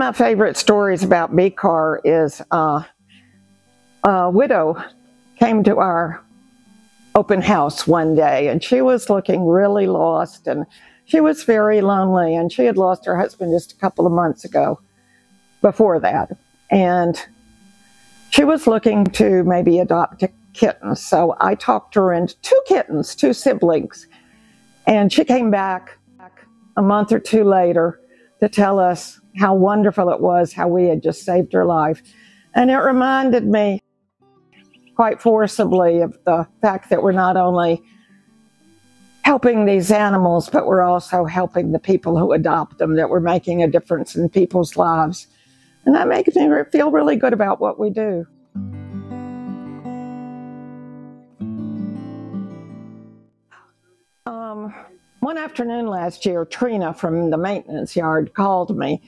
my favorite stories about BCAR is uh, a widow came to our open house one day and she was looking really lost and she was very lonely and she had lost her husband just a couple of months ago before that. And she was looking to maybe adopt a kitten. So I talked her into two kittens, two siblings. And she came back a month or two later to tell us how wonderful it was, how we had just saved her life. And it reminded me quite forcibly of the fact that we're not only helping these animals, but we're also helping the people who adopt them, that we're making a difference in people's lives. And that makes me feel really good about what we do. Um, one afternoon last year, Trina from the maintenance yard called me,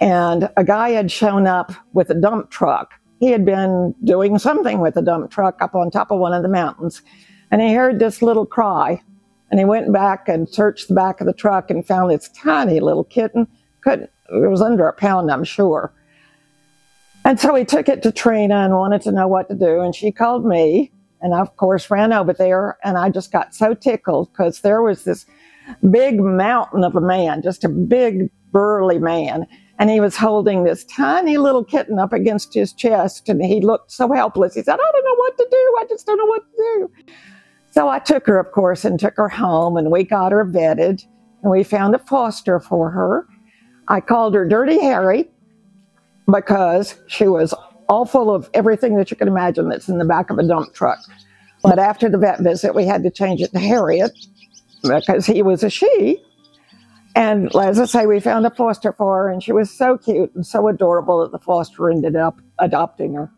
and a guy had shown up with a dump truck. He had been doing something with a dump truck up on top of one of the mountains, and he heard this little cry. And he went back and searched the back of the truck and found this tiny little kitten. Couldn't, it was under a pound, I'm sure. And so he took it to Trina and wanted to know what to do. And she called me, and I, of course, ran over there. And I just got so tickled because there was this big mountain of a man, just a big, burly man. And he was holding this tiny little kitten up against his chest. And he looked so helpless. He said, I don't know what to do. I just don't know what to do. So I took her, of course, and took her home, and we got her vetted, and we found a foster for her. I called her Dirty Harry because she was all full of everything that you can imagine that's in the back of a dump truck. But after the vet visit, we had to change it to Harriet because he was a she. And as I say, we found a foster for her, and she was so cute and so adorable that the foster ended up adopting her.